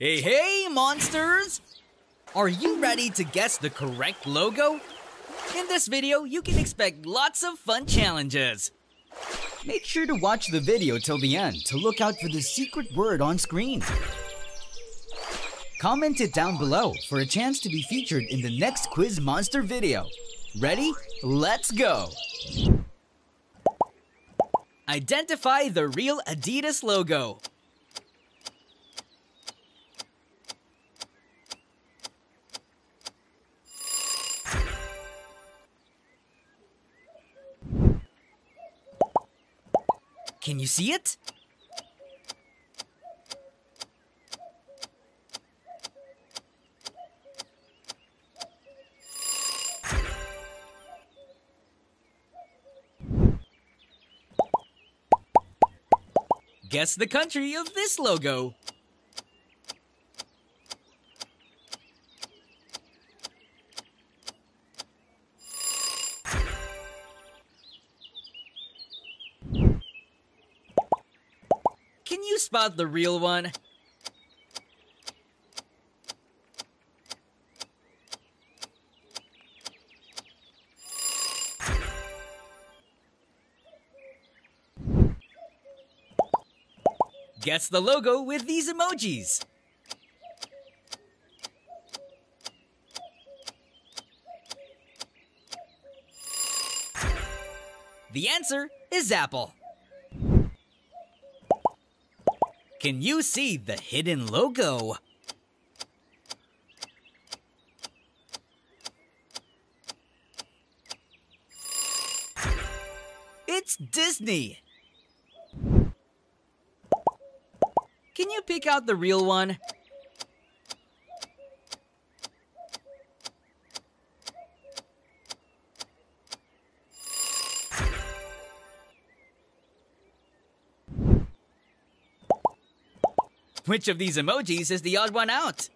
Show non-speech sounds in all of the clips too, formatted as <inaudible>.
Hey, hey, monsters! Are you ready to guess the correct logo? In this video, you can expect lots of fun challenges. Make sure to watch the video till the end to look out for the secret word on screen. Comment it down below for a chance to be featured in the next Quiz Monster video. Ready? Let's go! Identify the real Adidas logo. Can you see it? Guess the country of this logo. Spot the real one? Guess the logo with these emojis. The answer is Apple. Can you see the hidden logo? It's Disney. Can you pick out the real one? Which of these emojis is the odd one out?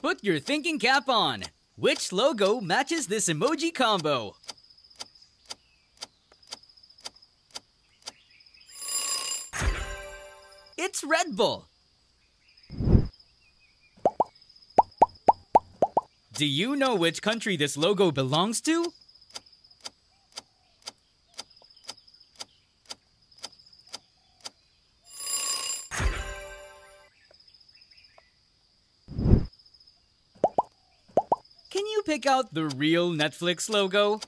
Put your thinking cap on. Which logo matches this emoji combo? It's Red Bull. Do you know which country this logo belongs to? Can you pick out the real Netflix logo?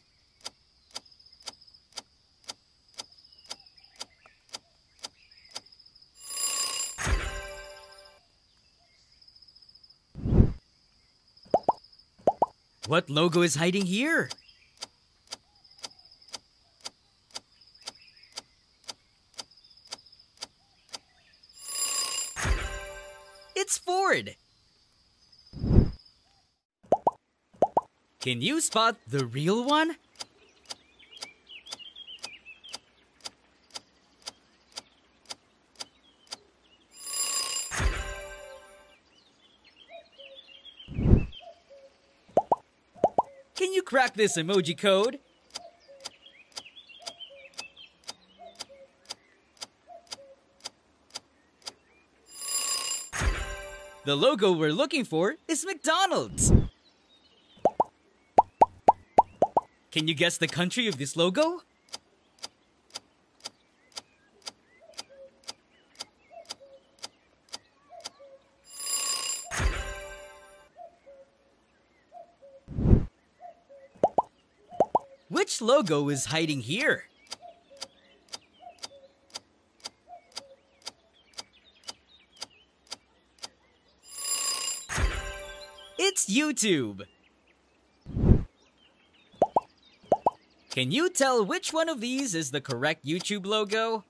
What logo is hiding here? It's Ford. Can you spot the real one? Can you crack this emoji code? The logo we're looking for is McDonald's. Can you guess the country of this logo? Logo is hiding here? It's YouTube. Can you tell which one of these is the correct YouTube logo?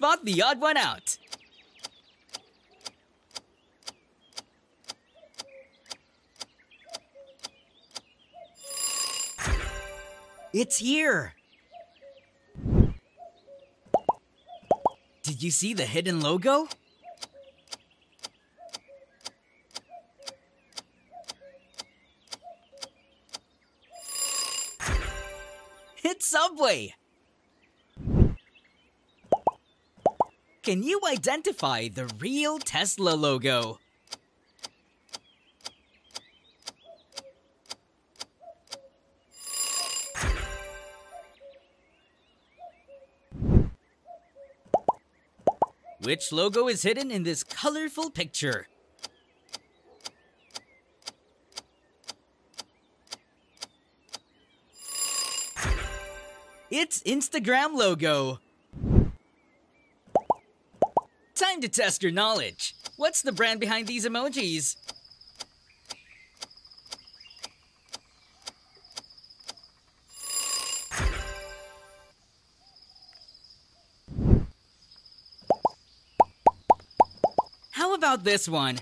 Spot the odd one out. It's here! Did you see the hidden logo? It's Subway! Can you identify the real Tesla logo? Which logo is hidden in this colorful picture? It's Instagram logo. To test your knowledge. What's the brand behind these emojis? How about this one?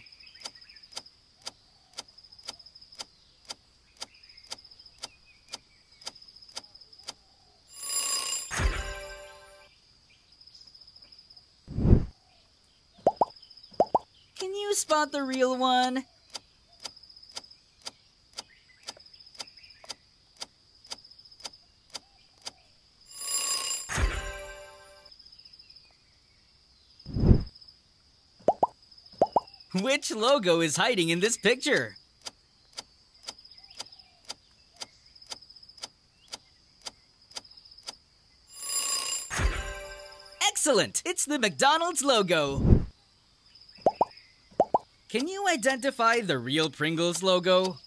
Spot the real one? Which logo is hiding in this picture? Excellent! It's the McDonald's logo. Can you identify the real Pringles logo?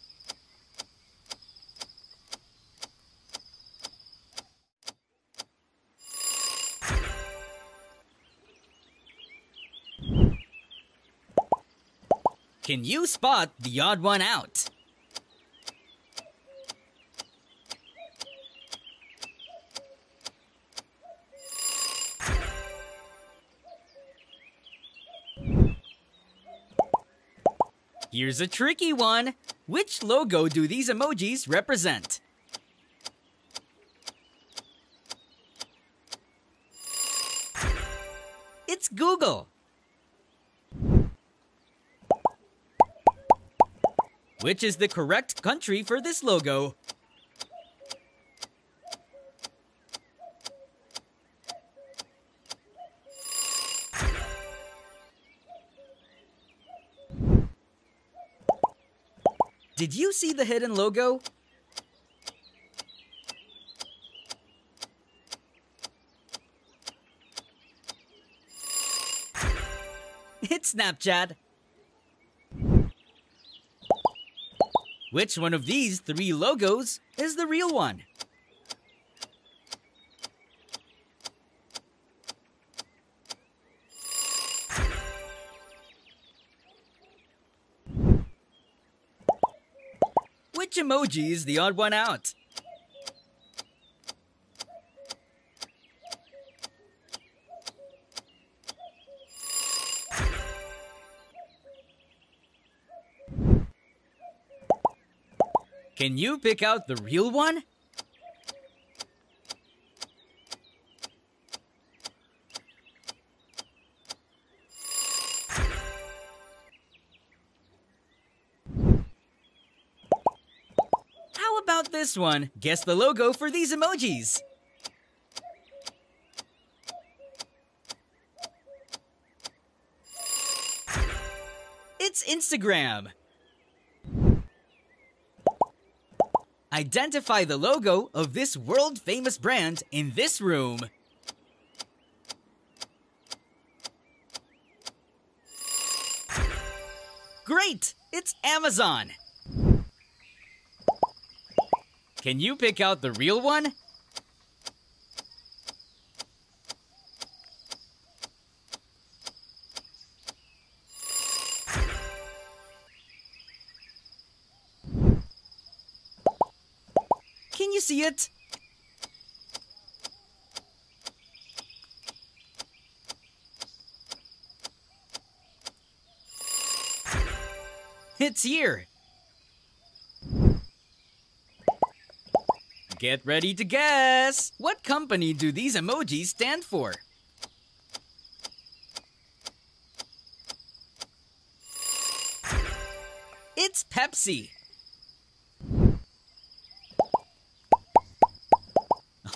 Can you spot the odd one out? Here's a tricky one. Which logo do these emojis represent? It's Google. Which is the correct country for this logo? Did you see the hidden logo? <laughs> It's Snapchat. Which one of these three logos is the real one? Emoji is the odd one out? Can you pick out the real one? This one? Guess the logo for these emojis. It's Instagram. Identify the logo of this world famous brand in this room. Great! It's Amazon! Can you pick out the real one? Can you see it? It's here. Get ready to guess! What company do these emojis stand for? It's Pepsi.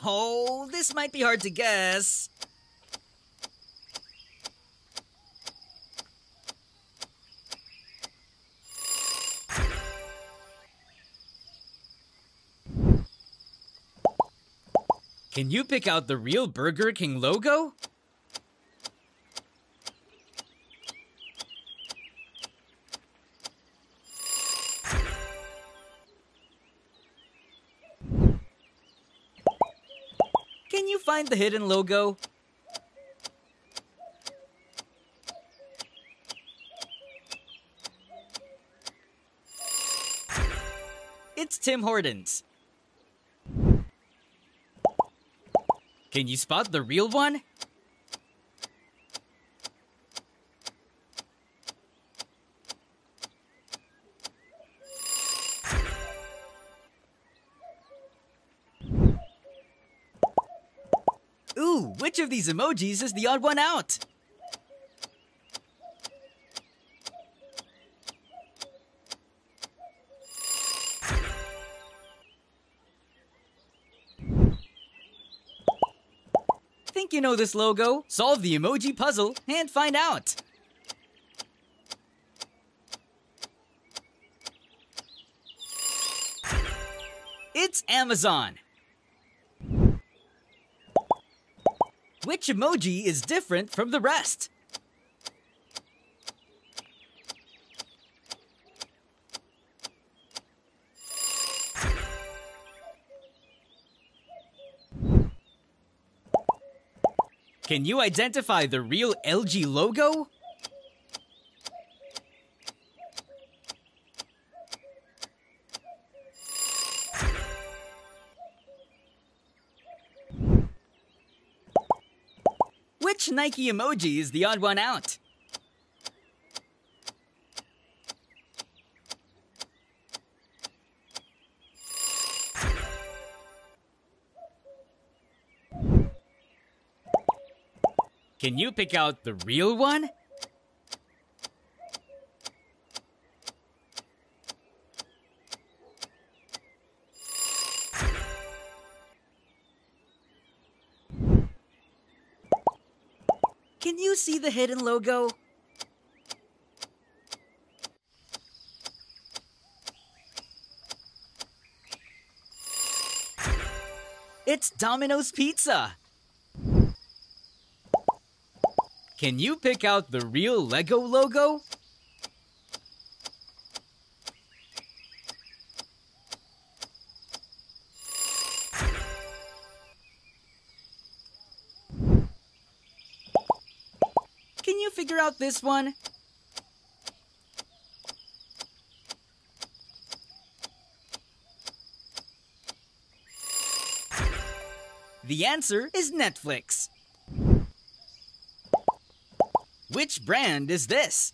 Oh, this might be hard to guess. Can you pick out the real Burger King logo? Can you find the hidden logo? It's Tim Hortons. Can you spot the real one? Ooh, which of these emojis is the odd one out? Know this logo? Solve the emoji puzzle and find out. It's Amazon. Which emoji is different from the rest? Can you identify the real LG logo? Which Nike emoji is the odd one out? Can you pick out the real one? Can you see the hidden logo? It's Domino's Pizza! Can you pick out the real Lego logo? Can you figure out this one? The answer is Netflix. Which brand is this?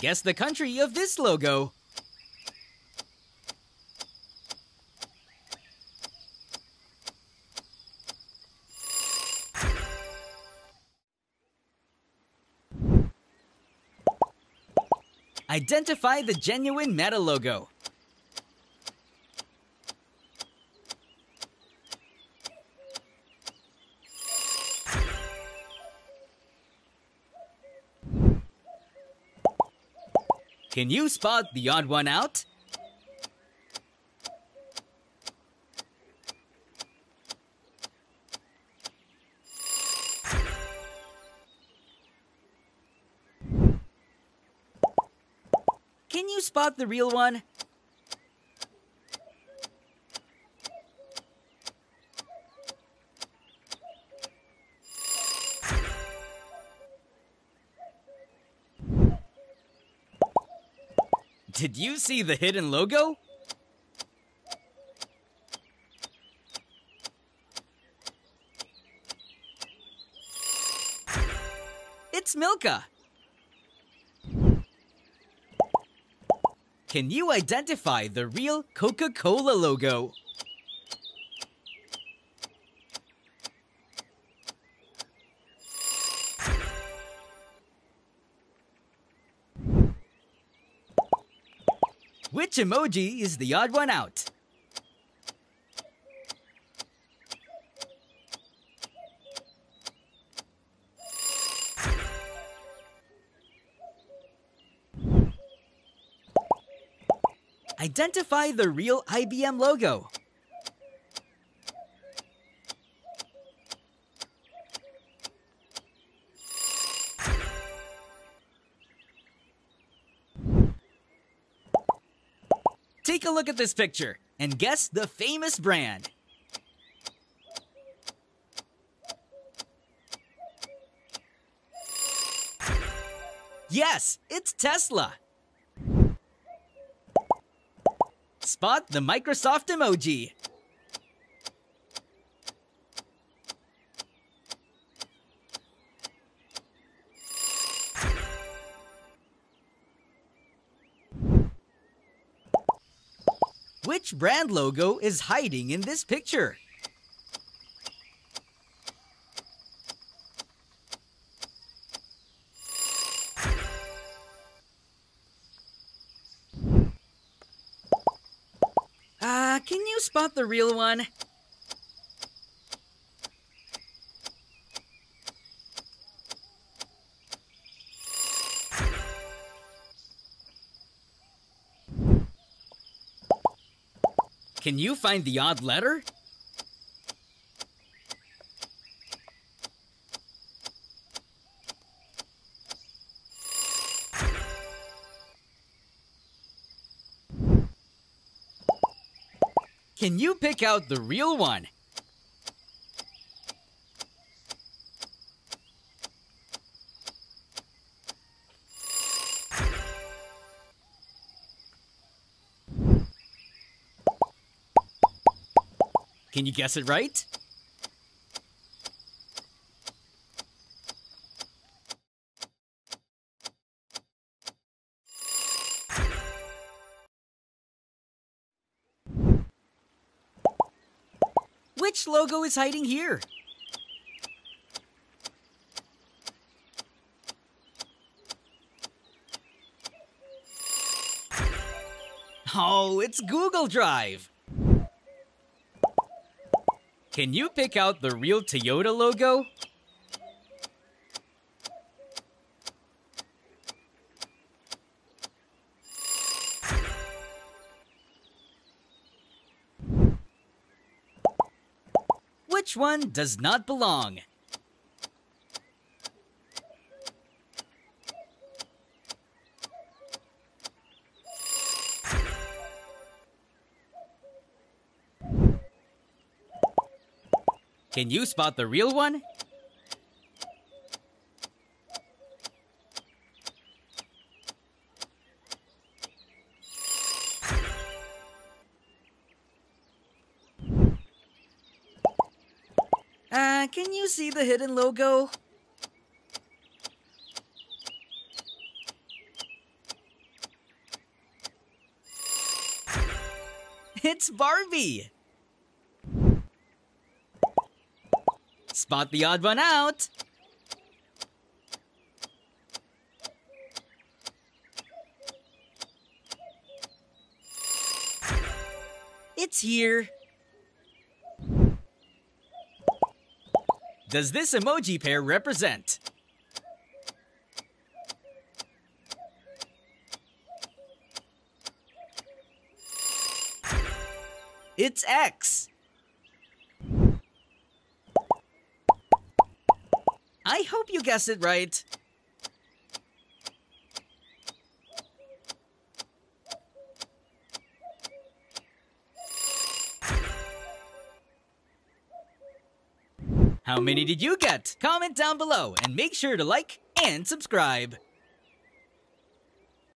Guess the country of this logo. Identify the genuine Meta logo. Can you spot the odd one out? the real one? Did you see the hidden logo? It's Milka! Can you identify the real Coca-Cola logo? Which emoji is the odd one out? Identify the real IBM logo. Take a look at this picture and guess the famous brand. Yes, it's Tesla. Spot the Microsoft emoji. Which brand logo is hiding in this picture? Spot the real one? Can you find the odd letter? Can you pick out the real one? Can you guess it right? Logo is hiding here? Oh, it's Google Drive. Can you pick out the real Toyota logo? Which one does not belong? Can you spot the real one? Uh, can you see the hidden logo? It's Barbie! Spot the odd one out! It's here! Does this emoji pair represent? It's X! I hope you guessed it right. How many did you get? Comment down below and make sure to like and subscribe.